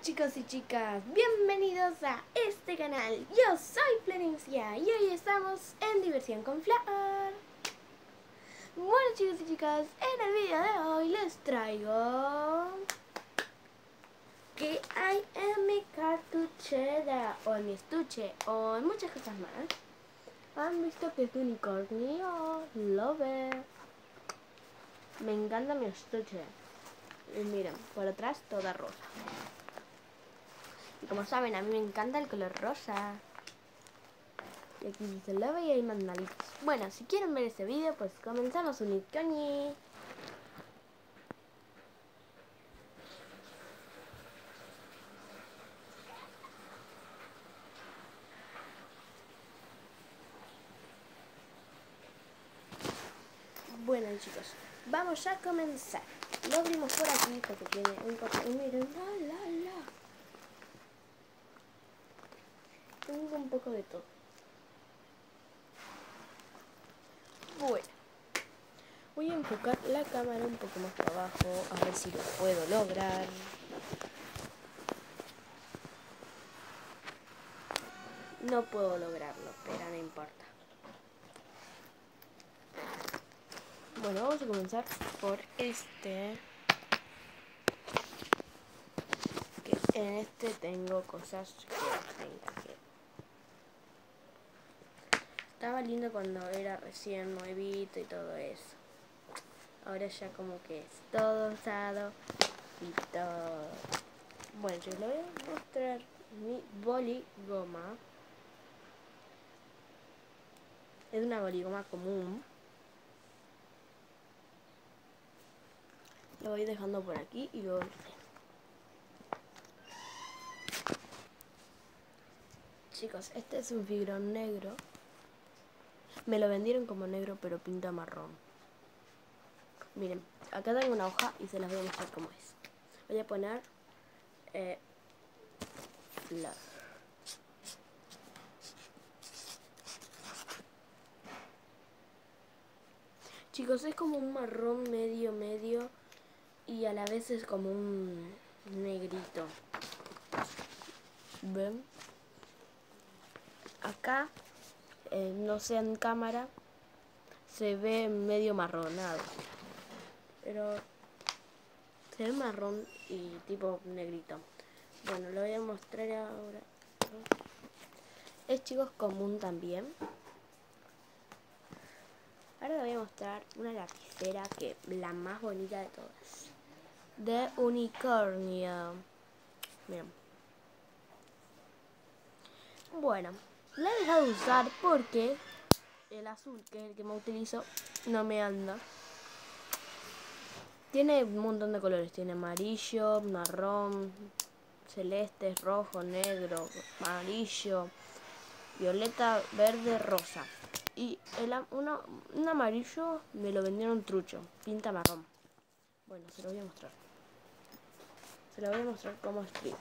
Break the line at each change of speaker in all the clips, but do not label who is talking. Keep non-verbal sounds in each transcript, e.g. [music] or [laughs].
chicos y chicas, bienvenidos a este canal. Yo soy Florencia y hoy estamos en Diversión con Flor. Bueno chicos y chicas, en el video de hoy les traigo que hay en mi cartuchera o en mi estuche o en muchas cosas más. ¿Han visto que es unicornio? It. Me encanta mi estuche. Y miren, por atrás toda rosa. Y como saben, a mí me encanta el color rosa. Y aquí dice Love y hay mandalitos. Bueno, si quieren ver este video, pues comenzamos un unicornio. Bueno chicos, vamos a comenzar. Lo abrimos por aquí porque tiene un poco... Miren, la la la. Tengo un de todo. Bueno. Voy a enfocar la cámara un poco más para abajo, a ver si lo puedo lograr. No puedo lograrlo, pero no importa. Bueno, vamos a comenzar por este. Que en este tengo cosas que me Estaba lindo cuando era recién nuevito y todo eso. Ahora ya como que es todo usado y todo. Bueno, yo les voy a mostrar mi boligoma. Es una boligoma común. Lo voy dejando por aquí y luego Chicos, este es un fibrón negro. Me lo vendieron como negro, pero pinta marrón. Miren, acá tengo una hoja y se las voy a mostrar cómo es. Voy a poner eh, flor. Chicos, es como un marrón medio medio y a la vez es como un negrito. ¿Ven? Acá, eh, no sé en cámara, se ve medio marronado. Pero se ve marrón y tipo negrito. Bueno, lo voy a mostrar ahora. Es chicos común también. Ahora les voy a mostrar una lapicera que la más bonita de todas de unicornio. Miren. Bueno, la he dejado de usar porque el azul, que es el que me utilizo, no me anda. Tiene un montón de colores. Tiene amarillo, marrón, celeste, rojo, negro, amarillo, violeta, verde, rosa. Y el, un amarillo me lo vendieron trucho, pinta marrón. Bueno, se lo voy a mostrar. Se la voy a mostrar cómo escribe.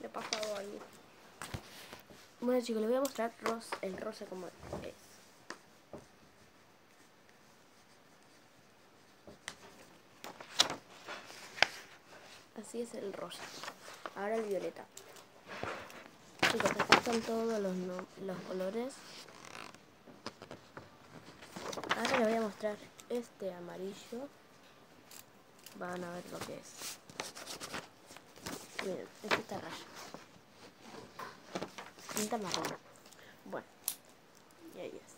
Le he pasado algo. Bueno chicos, les voy a mostrar el rosa como es. Así es el rosa. Ahora el violeta. Chicos, acá están todos los, los colores Ahora les voy a mostrar este amarillo. Van a ver lo que es. Miren, es esta raya. Pinta marrón. Bueno, y ahí es.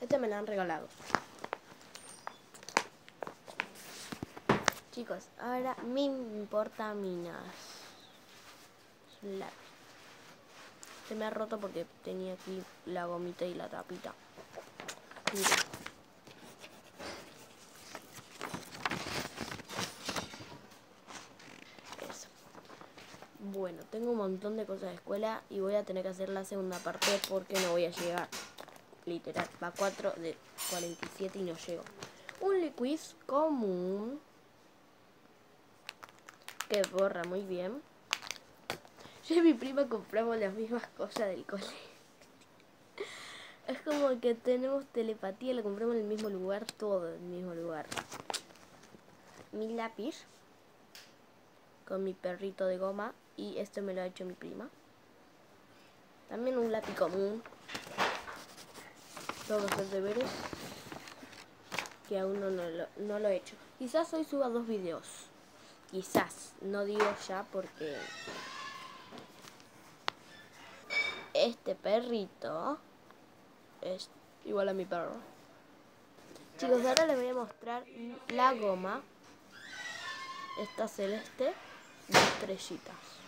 Este me lo han regalado. Chicos, ahora me importa minas. Se me ha roto porque tenía aquí la gomita y la tapita. Eso. Bueno, tengo un montón de cosas de escuela y voy a tener que hacer la segunda parte porque no voy a llegar. Literal, va 4 de 47 y no llego. Un liquid común que borra muy bien. Yo y mi prima compramos las mismas cosas del colegio. Es como que tenemos telepatía, lo compramos en el mismo lugar, todo en el mismo lugar. Mi lápiz con mi perrito de goma y esto me lo ha hecho mi prima. También un lápiz común. Todos los deberes que aún no, lo, no lo he hecho. Quizás hoy suba dos videos. Quizás, no digo ya porque este perrito es igual a mi perro. Chicos, ahora les voy a mostrar la goma. Esta celeste de estrellitas.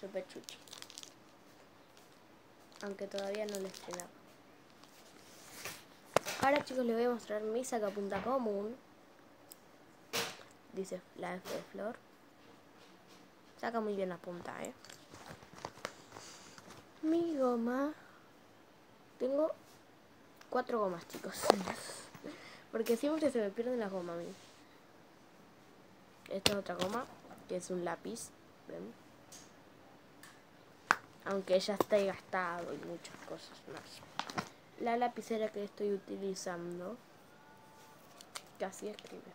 Super chuchi. Aunque todavía no le estrenaba. Ahora chicos les voy a mostrar mi sacapunta común. Dice la F de flor. Saca muy bien la punta, eh. Mi goma. Tengo cuatro gomas, chicos. [laughs] Porque siempre se me pierden las gomas a mí. Esta es otra goma, que es un lápiz. ¿Ven? Aunque ya está gastado y muchas cosas más. La lapicera que estoy utilizando casi escribe.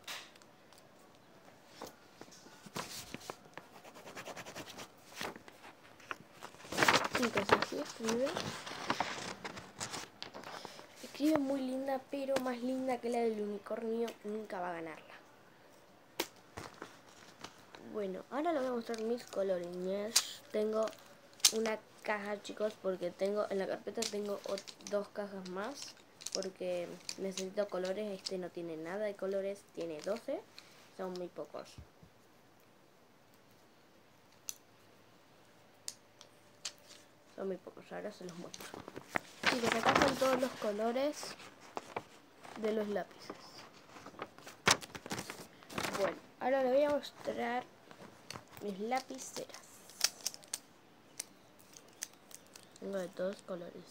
Chicos, así escribe. Escribe muy linda, pero más linda que la del unicornio, nunca va a ganarla. Bueno, ahora les voy a mostrar mis colorines. Tengo una caja, chicos, porque tengo en la carpeta tengo dos cajas más. Porque necesito colores. Este no tiene nada de colores, tiene 12. Son muy pocos. Son muy pocos, ahora se los muestro. Chicos, acá están todos los colores de los lápices. Bueno, ahora les voy a mostrar mis lapiceras. Tengo de todos colores.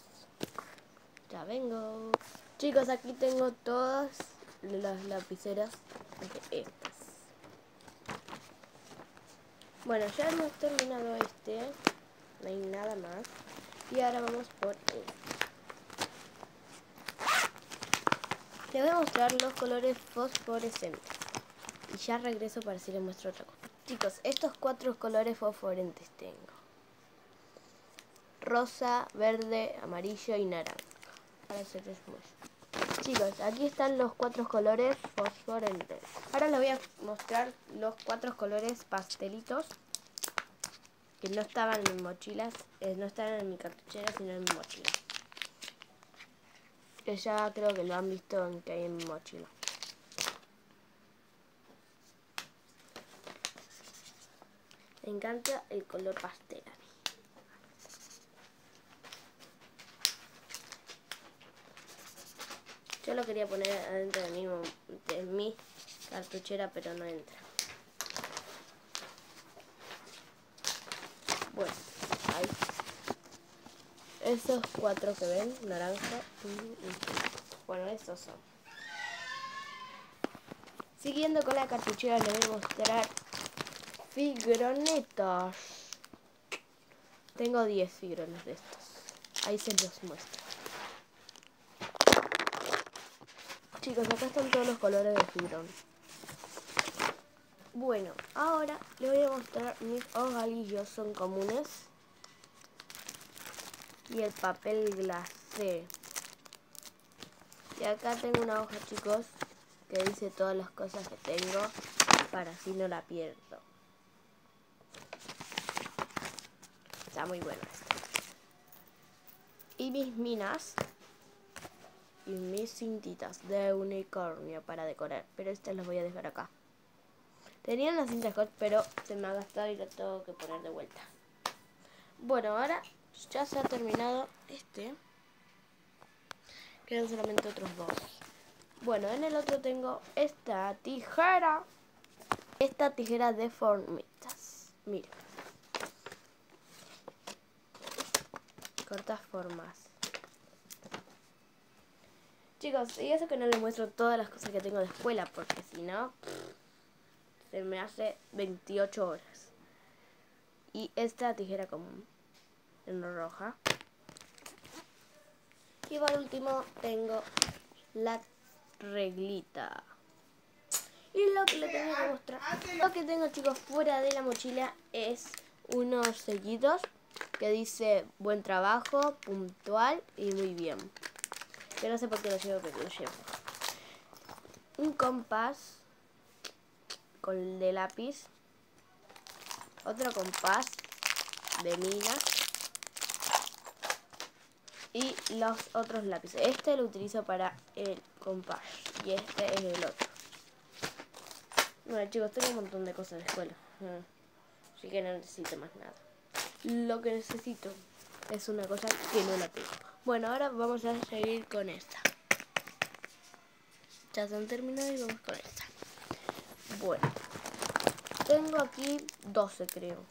Ya vengo. Chicos, aquí tengo todas las lapiceras de estas. Bueno, ya hemos terminado este. No hay nada más. Y ahora vamos por este. Te voy a mostrar los colores fosforescentes. Y ya regreso para si les muestro otra cosa. Chicos, estos cuatro colores fosforescentes tengo. Rosa, verde, amarillo y naranja. Para hacerles muestro. Chicos, aquí están los cuatro colores fosforescentes. Ahora les voy a mostrar los cuatro colores pastelitos que no estaban en mis mochilas, eh, no estaban en mi cartuchera, sino en mi mochila. Que ya creo que lo han visto en que hay en mi mochila. Me encanta el color pastel a mí. Yo lo quería poner adentro de mi, de mi cartuchera, pero no entra. Bueno, ahí. Esos cuatro que ven, naranja y, Bueno, estos son. Siguiendo con la cartuchera les voy a mostrar figronetas. Tengo 10 figrones de estos. Ahí se los muestro. Chicos, acá están todos los colores de fibrón. Bueno, ahora les voy a mostrar mis hogalillos, son comunes. Y el papel glacé. Y acá tengo una hoja, chicos, que dice todas las cosas que tengo para así no la pierdo. Está muy bueno esto. Y mis minas y mis cintitas de unicornio para decorar. Pero estas las voy a dejar acá. Tenía una cinta Scott, pero se me ha gastado y la tengo que poner de vuelta. Bueno, ahora ya se ha terminado este. Quedan solamente otros dos. Bueno, en el otro tengo esta tijera. Esta tijera de formitas. Mira. Cortas formas. Chicos, y eso que no les muestro todas las cosas que tengo de escuela, porque si no se me hace 28 horas. Y esta tijera común en roja. Y por último tengo la reglita. Y lo que le tengo que mostrar, lo que tengo chicos fuera de la mochila es unos sellitos que dice buen trabajo, puntual y muy bien. Que no sé por qué lo llevo, pero lo llevo. Un compás con de lápiz. Otro compás de mina. Y los otros lápices. Este lo utilizo para el compás. Y este es el otro. Bueno chicos, tengo un montón de cosas de escuela. Mm. Así que no necesito más nada. Lo que necesito es una cosa que no la tengo. Bueno, ahora vamos a seguir con esta. Ya se han terminado y vamos con esta. Bueno, tengo aquí 12 creo.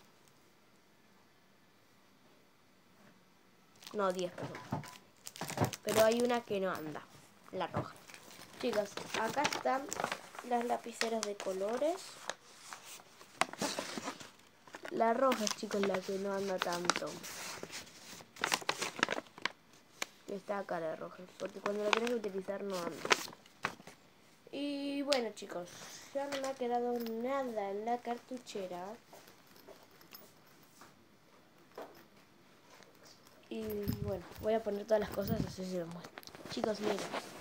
No, 10, perdón. Pero hay una que no anda, la roja. Chicos, acá están las lapiceras de colores. La roja, chicos, la que no anda tanto. Está acá la roja, porque cuando la tienes que utilizar no anda. Y bueno, chicos, ya no me ha quedado nada en la cartuchera. Y bueno, voy a poner todas las cosas así se lo muestro. Chicos, miren.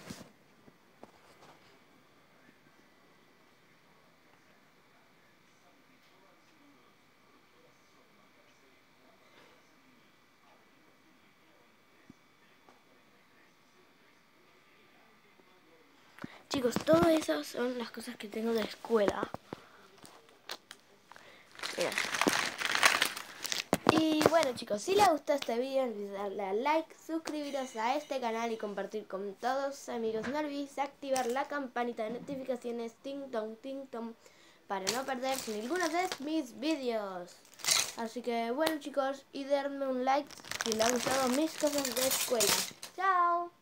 Chicos, todas esas son las cosas que tengo de escuela. Y bueno chicos, si les gustó este video, no olviden darle a like, suscribiros a este canal y compartir con todos sus amigos. No olvides activar la campanita de notificaciones ting tong ting tong para no perderse ninguno de mis vídeos. Así que bueno chicos, y darme un like si les han gustado mis cosas de escuela. ¡Chao!